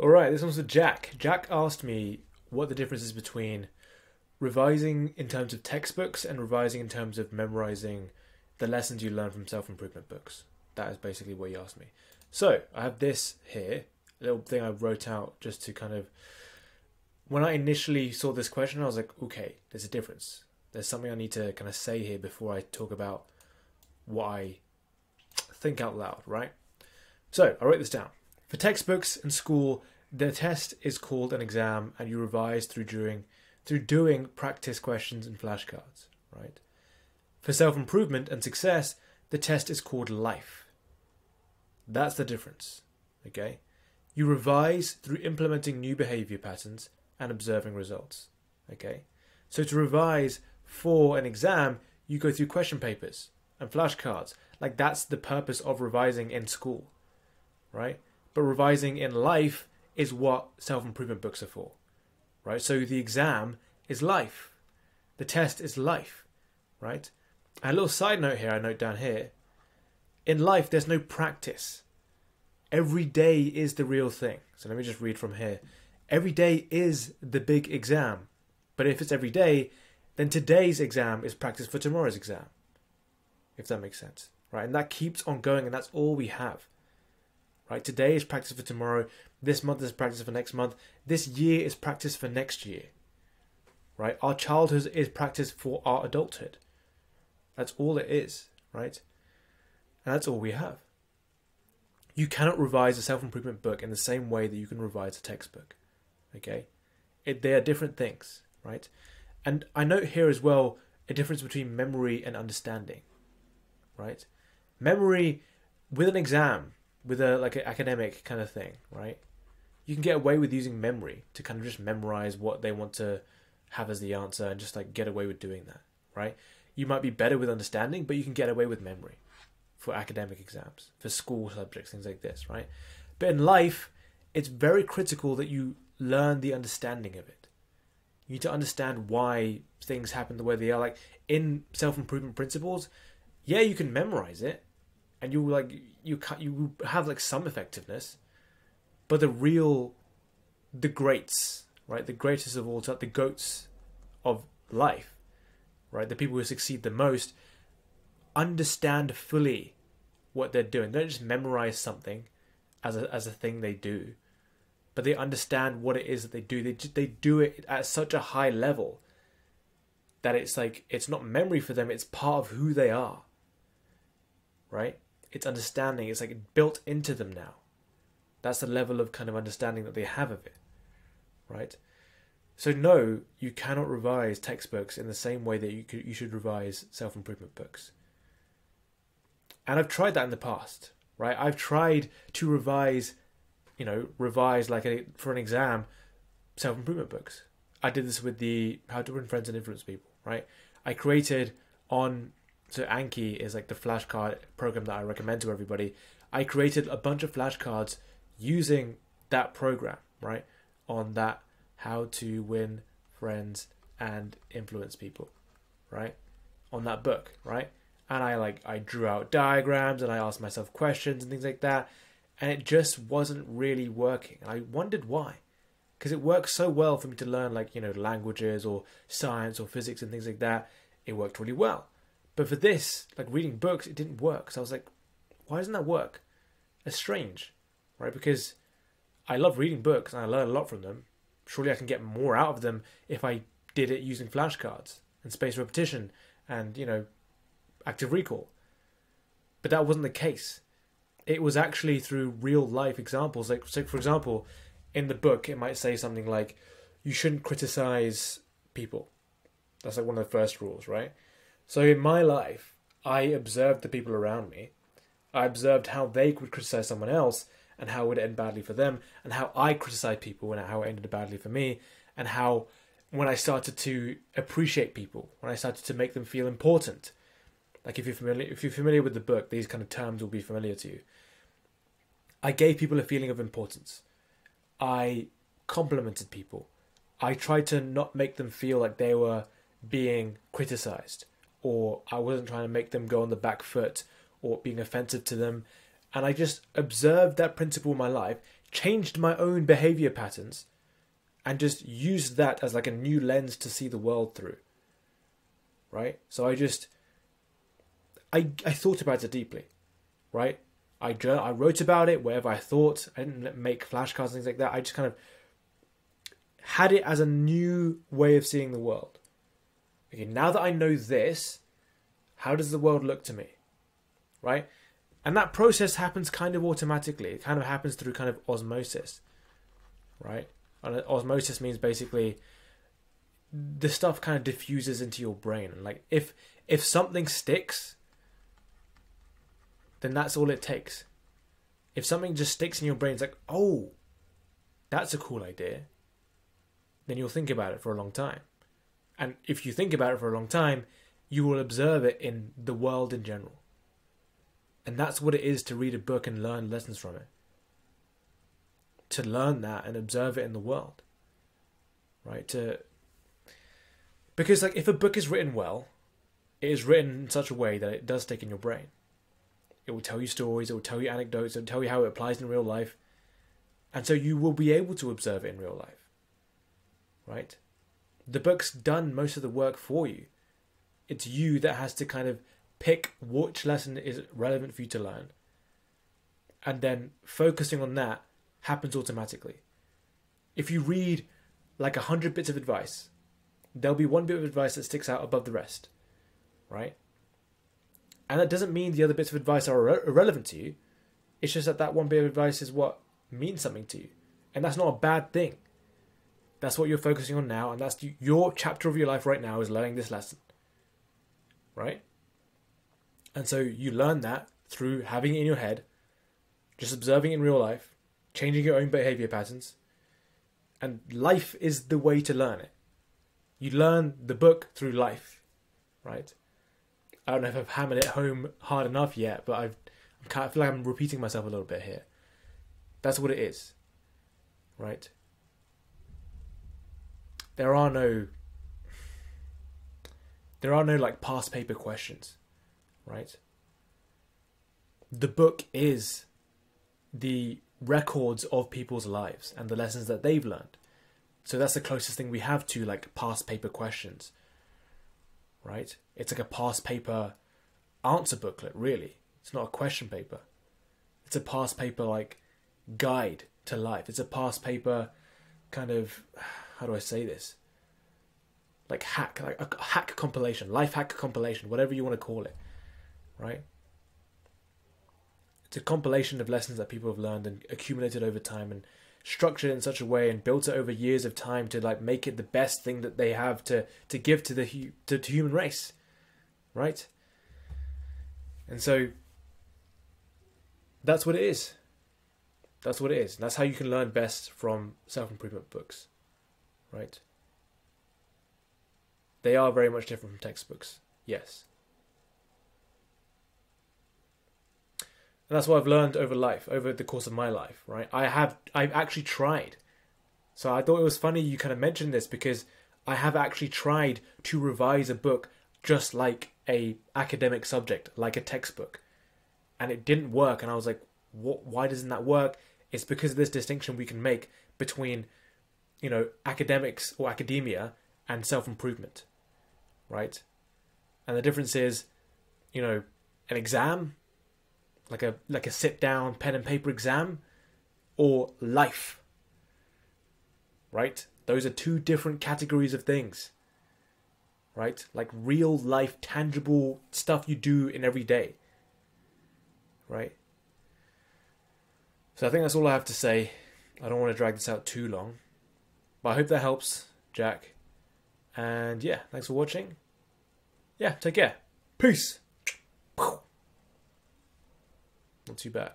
All right, this one's for Jack. Jack asked me what the difference is between revising in terms of textbooks and revising in terms of memorizing the lessons you learn from self improvement books. That is basically what he asked me. So I have this here, a little thing I wrote out just to kind of. When I initially saw this question, I was like, okay, there's a difference. There's something I need to kind of say here before I talk about what I think out loud, right? So I wrote this down. For textbooks in school, the test is called an exam, and you revise through doing through doing practice questions and flashcards, right? For self improvement and success, the test is called life. That's the difference, okay? You revise through implementing new behavior patterns and observing results, okay? So to revise for an exam, you go through question papers and flashcards. Like that's the purpose of revising in school, right? But revising in life is what self improvement books are for, right? So the exam is life, the test is life, right? And a little side note here, I note down here in life, there's no practice. Every day is the real thing. So let me just read from here. Every day is the big exam. But if it's every day, then today's exam is practice for tomorrow's exam. If that makes sense. Right? And that keeps on going, and that's all we have. Right? Today is practice for tomorrow. This month is practice for next month. This year is practice for next year. Right? Our childhood is practice for our adulthood. That's all it is, right? And that's all we have. You cannot revise a self improvement book in the same way that you can revise a textbook. Okay? It, they are different things, right? And I note here as well a difference between memory and understanding, right? Memory with an exam, with a like an academic kind of thing, right? You can get away with using memory to kind of just memorize what they want to have as the answer and just like get away with doing that, right? You might be better with understanding, but you can get away with memory for academic exams, for school subjects, things like this, right? But in life, it's very critical that you learn the understanding of it. You need to understand why things happen the way they are. Like in self improvement principles, yeah, you can memorize it, and you like you you have like some effectiveness, but the real, the greats, right, the greatest of all time, the goats of life, right, the people who succeed the most, understand fully what they're doing. They don't just memorize something as a as a thing they do, but they understand what it is that they do. They they do it at such a high level that it's like it's not memory for them. It's part of who they are. Right? It's understanding. It's like built into them now. That's the level of kind of understanding that they have of it. Right? So no, you cannot revise textbooks in the same way that you could, you should revise self improvement books. And I've tried that in the past, right? I've tried to revise, you know, revise like a, for an exam, self improvement books. I did this with the How to Win Friends and Influence People, right? I created on so Anki is like the flashcard program that I recommend to everybody. I created a bunch of flashcards using that program, right? On that how to win friends and influence people, right? On that book, right? and I like I drew out diagrams and I asked myself questions and things like that, and it just wasn't really working. I wondered why, because it works so well for me to learn like you know languages or science or physics and things like that. It worked really well, but for this like reading books, it didn't work. So I was like, why doesn't that work? It's strange, right? Because I love reading books and I learn a lot from them. Surely I can get more out of them if I did it using flashcards and spaced repetition and you know active recall. But that wasn't the case. It was actually through real life examples. Like, so for example, in the book, it might say something like, "You shouldn't criticize people." That's like one of the first rules, right? So in my life, I observed the people around me. I observed how they would criticize someone else and how it would end badly for them, and how I criticized people and how it ended badly for me, and how when I started to appreciate people, when I started to make them feel important, like if you're familiar, if you're familiar with the book, these kind of terms will be familiar to you. I gave people a feeling of importance. I complimented people. I tried to not make them feel like they were being criticized, or I wasn't trying to make them go on the back foot or being offensive to them. and I just observed that principle in my life, changed my own behavior patterns, and just used that as like a new lens to see the world through. Right? So I just I I thought about it deeply, right? I I wrote about it wherever I thought. I didn't make flashcards and things like that. I just kind of had it as a new way of seeing the world. Okay, now that I know this, how does the world look to me? Right? And that process happens kind of automatically. It kind of happens through kind of osmosis. Right? And osmosis means basically the stuff kind of diffuses into your brain. Like if if something sticks, then that's all it takes. If something just sticks in your brain, it's like, oh, that's a cool idea, then you'll think about it for a long time. And if you think about it for a long time, you will observe it in the world in general. And that's what it is to read a book and learn lessons from it. To learn that and observe it in the world. Right? To because like if a book is written well, it is written in such a way that it does stick in your brain. It will tell you stories, it will tell you anecdotes, it will tell you how it applies in real life. And so you will be able to observe it in real life. Right? The book's done most of the work for you. It's you that has to kind of pick which lesson is relevant for you to learn. And then focusing on that happens automatically. If you read like a hundred bits of advice, there'll be one bit of advice that sticks out above the rest, right? And that doesn't mean the other bits of advice are irre- irrelevant to you. It's just that that one bit of advice is what means something to you. And that's not a bad thing. That's what you're focusing on now, and that's your chapter of your life right now is learning this lesson. Right? And so you learn that through having it in your head, just observing in real life, changing your own behavior patterns. And life is the way to learn it. You learn the book through life, right? I don't know if I've hammered it home hard enough yet, but I've I'm kind of, I feel like I'm repeating myself a little bit here. That's what it is, right? There are no there are no like past paper questions, right? The book is the records of people's lives and the lessons that they've learned. So that's the closest thing we have to like past paper questions right? It's like a past paper answer booklet, really. It's not a question paper. It's a past paper like guide to life. It's a past paper kind of how do I say this? Like hack, like a hack compilation, life hack compilation, whatever you want to call it, right? It's a compilation of lessons that people have learned and accumulated over time and structured in such a way and built it over years of time to like make it the best thing that they have to to give to the to, to human race right and so that's what it is that's what it is and that's how you can learn best from self-improvement books right they are very much different from textbooks yes and that's what I've learned over life, over the course of my life, right? I have, I've actually tried. So I thought it was funny you kind of mentioned this because I have actually tried to revise a book just like a academic subject, like a textbook, and it didn't work. And I was like, what? Why doesn't that work? It's because of this distinction we can make between, you know, academics or academia and self improvement, right? And the difference is, you know, an exam like a like a sit down pen and paper exam or life right? Those are two different categories of things right? Like real life tangible stuff you do in every day right? So i think that's all i have to say. I don't want to drag this out too long but i hope that helps jack. And yeah thanks for watching. Yeah take care. Peace. Not too bad.